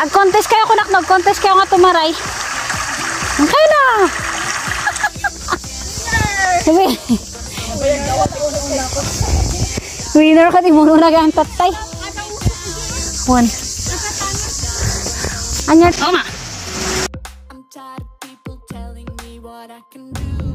Ag-contest kayo kunak, nag-contest kayo nga tumaray. Okay na. Sabi. Winner ka, di mo na ang tatay. One. Anyat. Oma. I'm tired of people telling me what I can do.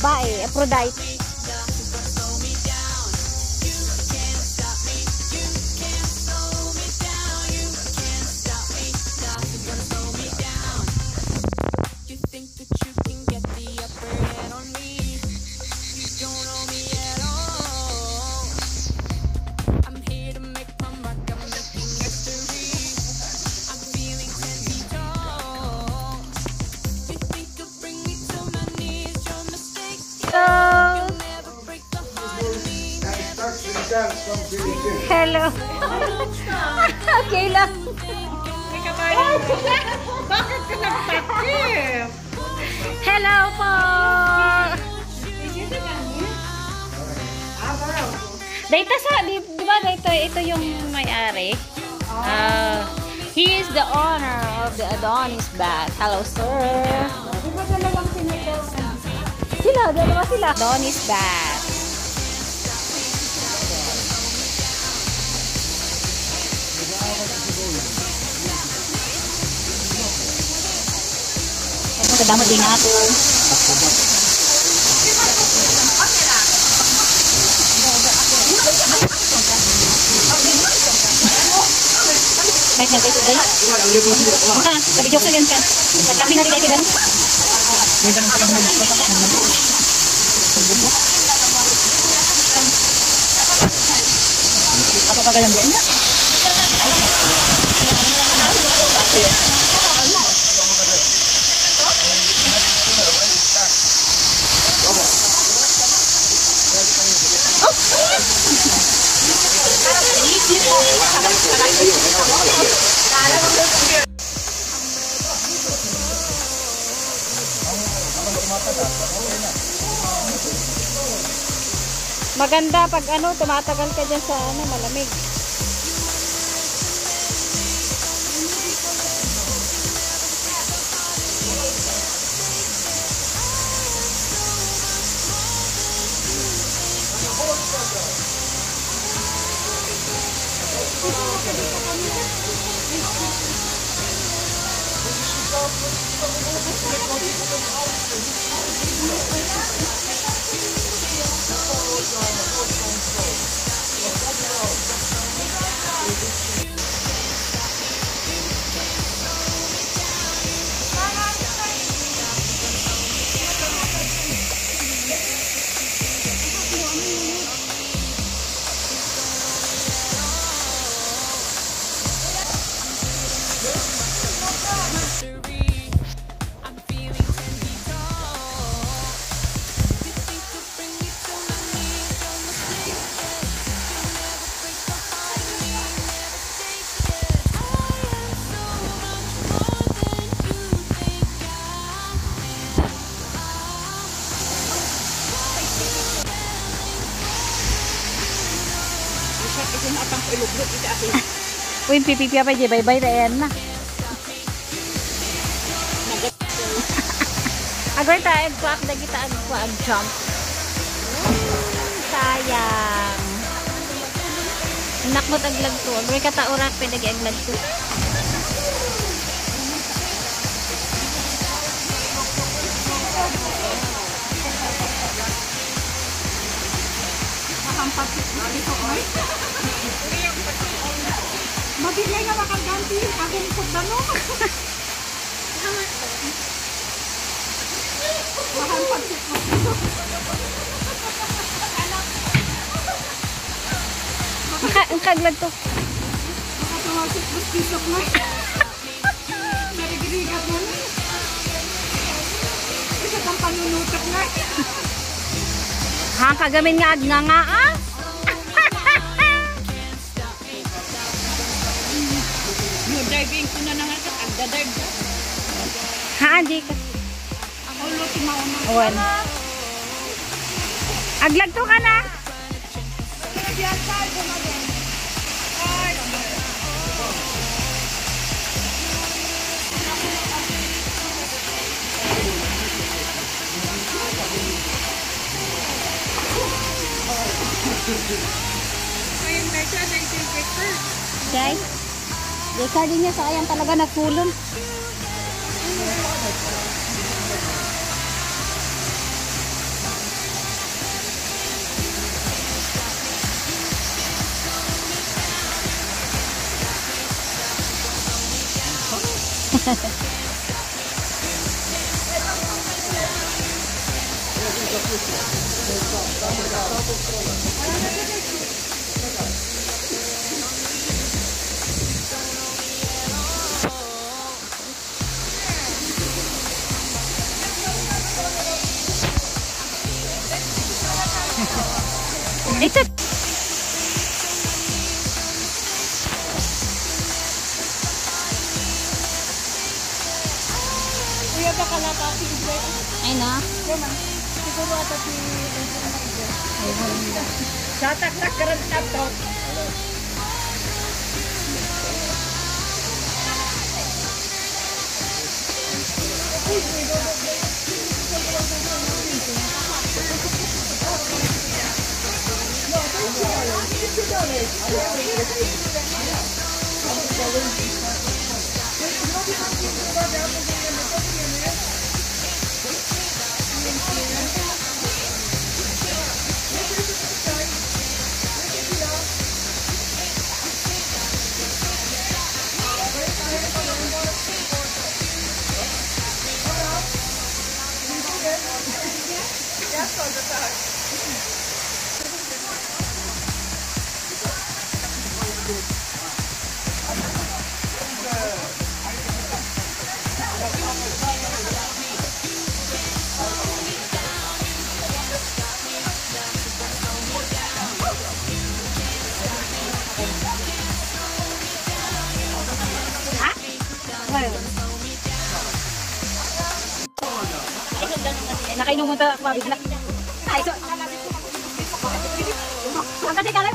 Babae, Aphrodite. Okay lang. Bakit ka nagtakip? Hello po. Dito sa, di, di ba dito, ito yung may-ari? Ah, he is the owner of the Adonis Bath. Hello, sir. Di ba dalawang sinutulungan? Sila, dalawa sila. Adonis Bath. Kadamot din ako. Kahit nagkay sa dala. Maka, sabi joke ka gan ka. Kami na kayo gan. Ako pa ganyan din. Maganda pag ano, tumatagal ka dyan sa ano, malamig. I'm Uy, pipipya pa, jay, bye-bye, Dayan na. Agor tayo, kwak, dagita, ang kwak, jump. Sayang. Anak mo taglag to. Agor ka taurak, pinag aglag to. Mabigay na makaganti. Agong pagdano. Mahal pansit mo. Ang, ang kaglag to. Makatawasit mo pisok na. Narigirigat mo na. Isa kang panunutok na. Ha, kagamin nga ag nga nga ah. Driving ko na nga ka. Ka. Ha, di ka. Ako ulo mauna. Awan. Aglag to ka na. Ayun na siya, 19 pesos. Jai. Deka din niya sayang talaga nagkulon. Ito. Ay na. Siguro ata si Satak na karan tato. Nakainom mo ta pa bigla. Ay, so. Ang kasi kala.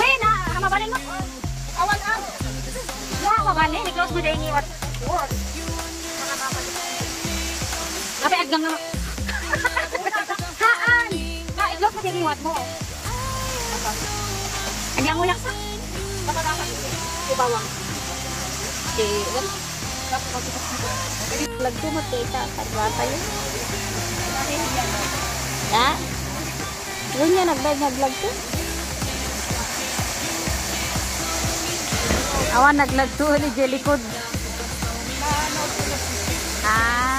Wait na, mabalin mo. Awan ang. Ya, mabalin. I-close mo dahil what work. Apa aggang nga. Haan. Ha, i-close mo dahil what mo. Aggang mo laksa. Baka dapat ibawang. Okay, well. Lagto mo tita, karbata yun. Ha? Yun niya, nagdag naglag to. Awan, naglag to ni Jellycod. Ah.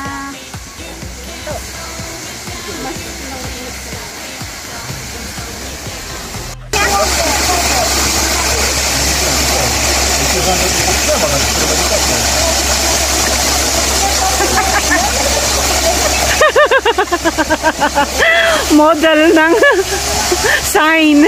Model ng sign.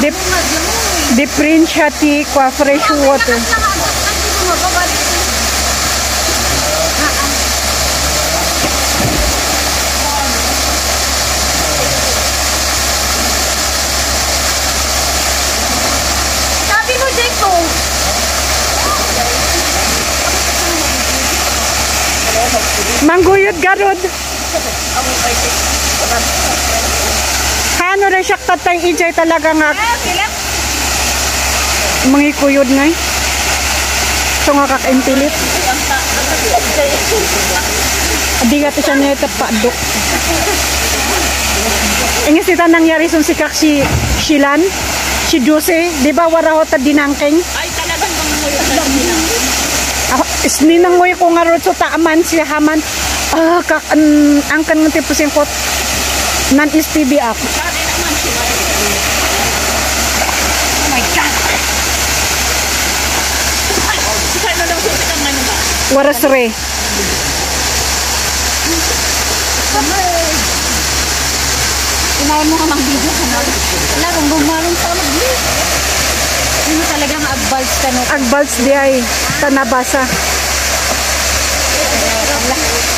di, deep green hati kwa fresh water. Mangguyod garod. Rin siya tatay ijay talaga nga Ah, mga kuyod nga. Ito nga kakaimpilit. Di ka siya niya tapadok. Ingis nita nangyari sun si Kak si Shilan, si Duse, di ba warahota dinangking? Ay, talagang mangungulo sa sila. Ako, isninangoy ko nga ron so taaman si Haman. Ah, kak, an, ang kan ng tipos yung kot. Nan is TV up. Sabi naman sila. Oh my God. Ay, saan na lang susi kang ano ba? Waras re. Inayin mo ka mang video ka na. Wala, kung bumalong sa mag Ano talagang agbals ka no? Agbals di ay tanabasa. Wala.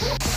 Yes.